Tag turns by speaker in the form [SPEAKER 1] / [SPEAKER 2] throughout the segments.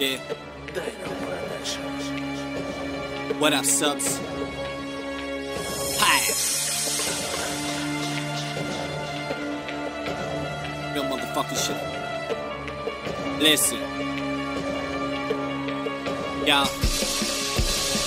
[SPEAKER 1] Yeah. What up, subs? Hi. Real motherfucking shit. Listen. Yeah.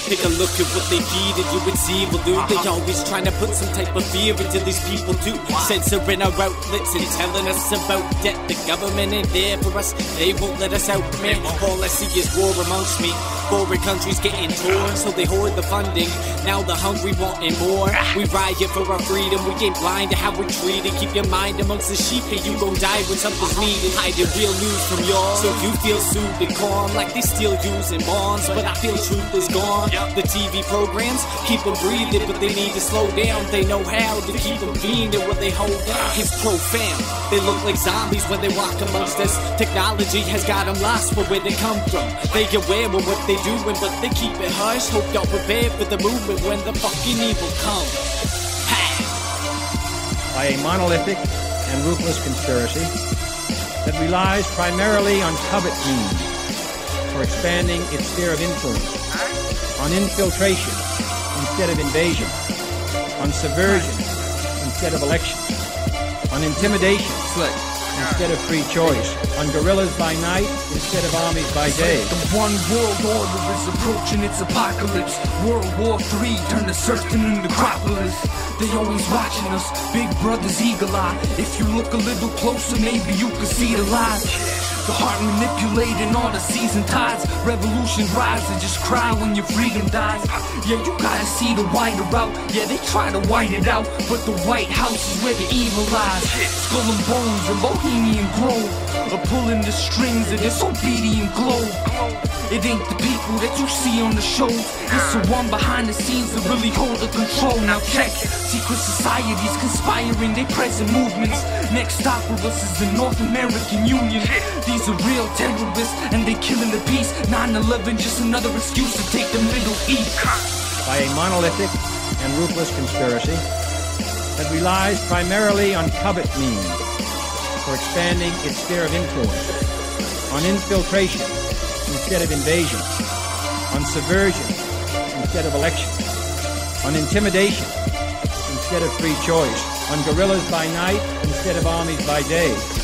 [SPEAKER 1] Take a look at what they feeding you, it's evil, dude. They always trying to put some type of fear into these people, too. Censoring our outlets and telling us about debt. The government ain't there for us, they won't let us out, man. All I see is war amongst me. Foreign countries getting torn, so they hoard the funding. Now the hungry wanting more. We riot for our freedom, we ain't blind to how we're treated. Keep your mind amongst the sheep, and you gon' die when something's needed. Hiding real news from y'all, so if you feel soothed and calm, like they still using bombs. But I feel truth is gone. The TV programs keep them breathing, but they need to slow down. They know how to keep them fiending what they hold down. It's profound. They look like zombies when they walk amongst us. Technology has got them lost for where they come from. They aware of what they doing, but they keep it hush. Hope y'all prepared for the movement when the fucking evil comes.
[SPEAKER 2] By a monolithic and ruthless conspiracy that relies primarily on covert means for expanding its sphere of influence, on infiltration instead of invasion, on subversion instead of election, on intimidation instead of free choice, on guerrillas by night instead of armies by day.
[SPEAKER 3] The one world order is approaching its apocalypse. World War III turned the search to the necropolis. They always watching us, Big Brother's eagle eye. If you look a little closer, maybe you can see the lies. The heart manipulating all the season tides. Revolution rise and just cry when your freedom dies. Yeah, you gotta see the whiter out. Yeah, they try to white it out, but the White House is where the evil lies. Skull and bones and Bohemian Grove are pulling the strings of this obedient globe. It ain't the people that you see on the shows. It's the one behind the scenes that really hold the control. Now check. Secret societies conspiring their present movements. Next stop for us is the North American Union. These are real terrorists and they're killing the peace. 9-11 just another excuse to take the Middle East.
[SPEAKER 2] by a monolithic and ruthless conspiracy that relies primarily on covert means for expanding its sphere of influence, on infiltration instead of invasion, on subversion instead of election, on intimidation instead of free choice, on guerrillas by night instead of armies by day,